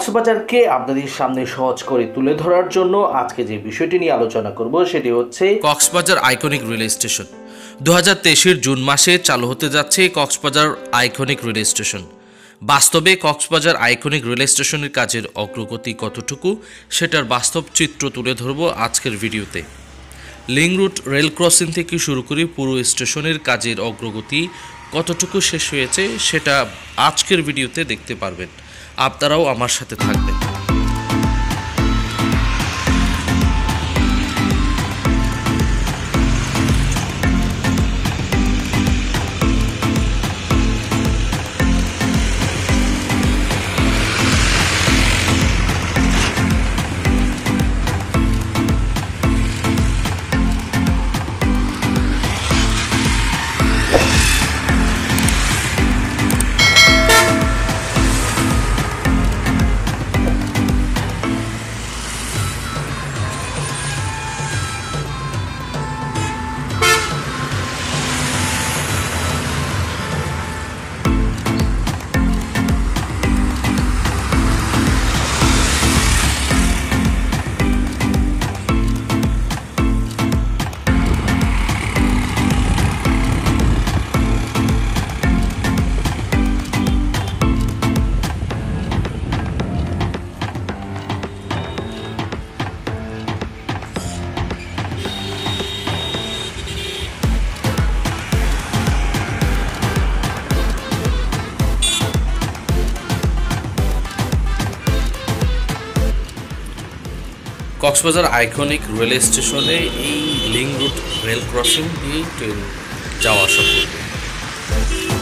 কক্সবাজারকে আপনাদের সামনে সহজ করে তুলে ধরার জন্য আজকে যে বিষয়টি নিয়ে আলোচনা করব সেটি হচ্ছে কক্সবাজার আইকনিক রেল স্টেশন। দু হাজার জুন মাসে চালু হতে যাচ্ছে কক্সবাজার আইকনিক রেল স্টেশন। বাস্তবে কক্সবাজার আইকনিক রেল স্টেশনের কাজের অগ্রগতি কতটুকু সেটার বাস্তব চিত্র তুলে ধরব আজকের ভিডিওতে। লিং রুট রেল ক্রসিং থেকে শুরু করে পুরো স্টেশনের কাজের অগ্রগতি কতটুকু শেষ হয়েছে সেটা আজকের ভিডিওতে দেখতে পারবেন। আপনারাও আমার সাথে থাকবেন। কক্সবাজার আইকনিক রেল স্টেশনে এই লিং রুট রেল ক্রসিং দিয়ে ট্রেন যাওয়া আসা করবে।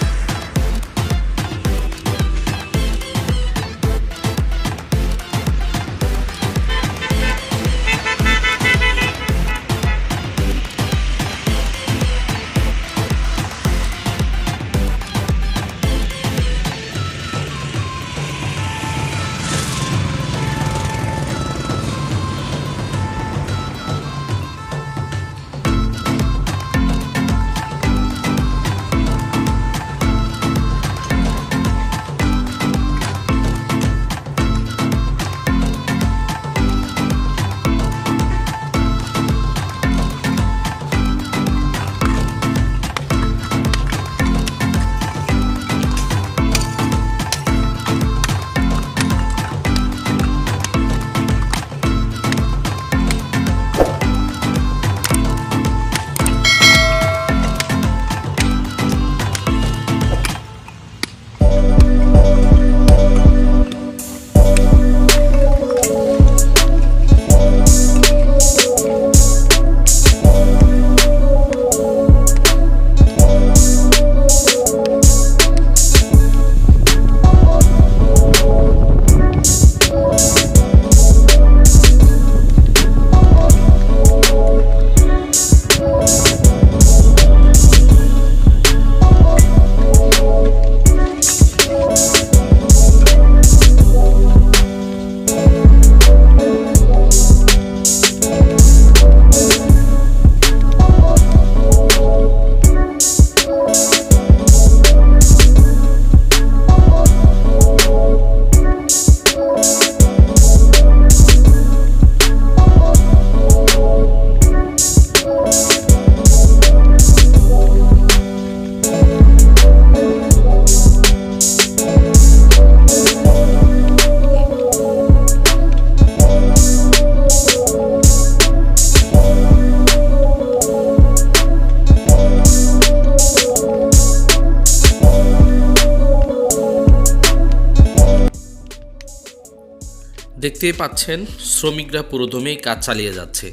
দেখতেই পাচ্ছেন, শ্রমিকরা পুরোদমেই কাজ চালিয়ে যাচ্ছে।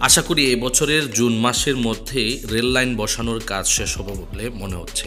আশা করি এবছরের জুন মাসের মধ্যে রেল লাইন বসানোর কাজ শেষ হবে বলে মনে হচ্ছে।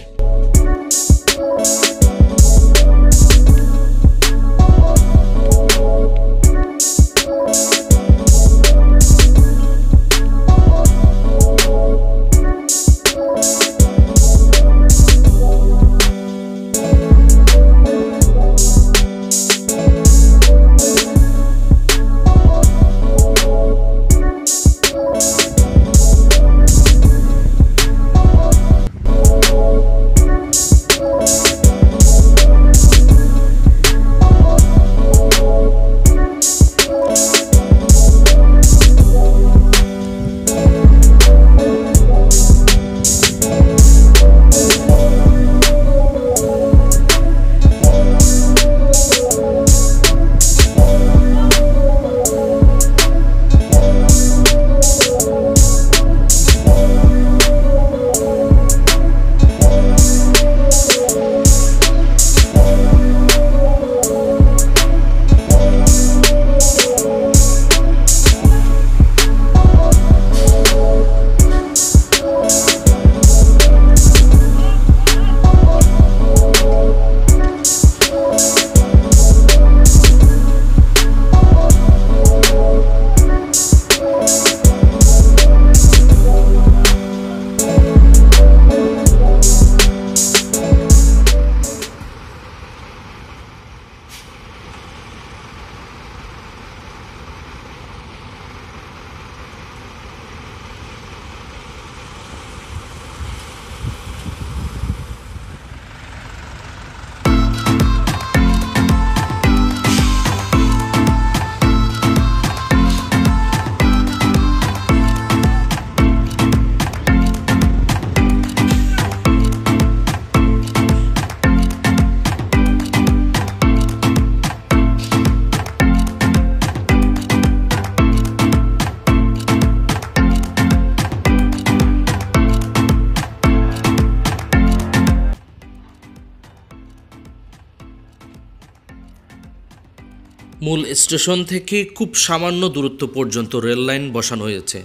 মূল স্টেশন থেকে খুব সামান্য দূরত্ব পর্যন্ত রেল লাইন বসানো হয়েছে।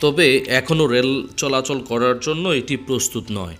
তবে এখনও রেল চলাচল করার জন্য এটি প্রস্তুত নয়।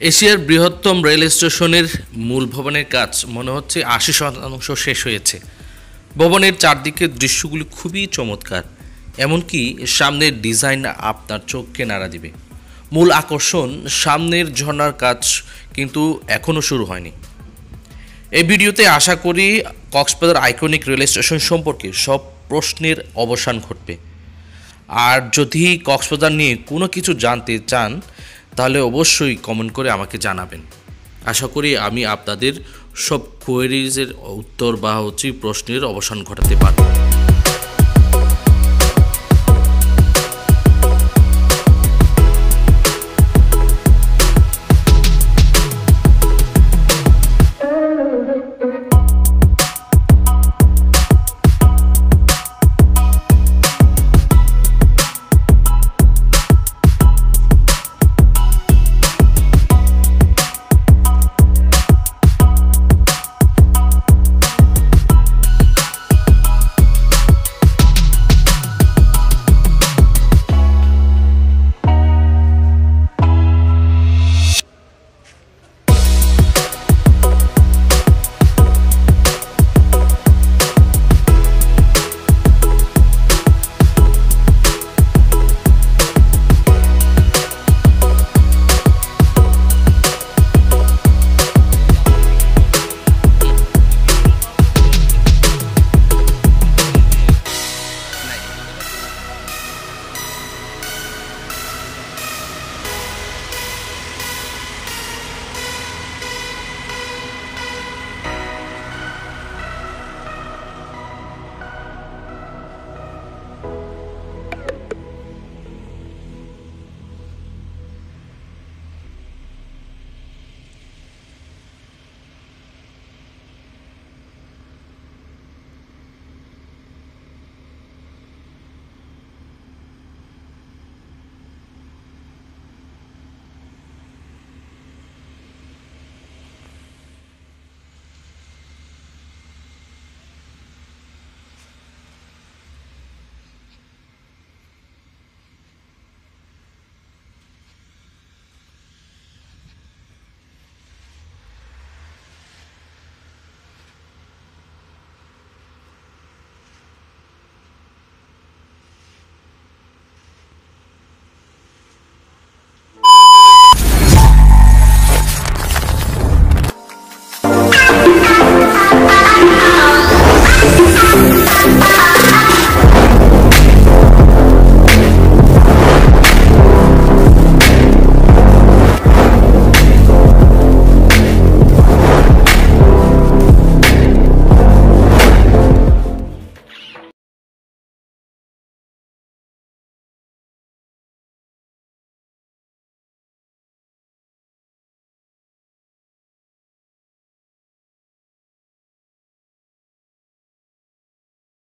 এশিয়ার বৃহত্তম রেল স্টেশনের মূল ভবনের কাজ মনে হচ্ছে আশি শতাংশ শেষ হয়েছে। ভবনের চারদিকের দৃশ্যগুলি খুবই চমৎকার, এমনকি সামনের ডিজাইন আপনার চোখকে নাড়া দিবে। মূল আকর্ষণ সামনের ঝর্ণার কাজ কিন্তু এখনও শুরু হয়নি। এই ভিডিওতে আশা করি কক্সবাজার আইকনিক রেল স্টেশন সম্পর্কে সব প্রশ্নের অবসান ঘটবে। আর যদি কক্সবাজার নিয়ে কোনো কিছু জানতে চান তাহলে অবশ্যই কমেন্ট করে আমাকে জানাবেন। আশা করি আমি আপনাদের সব কোয়েরিজের উত্তর বা হচ্ছে প্রশ্নের অবসান ঘটাতে পারব।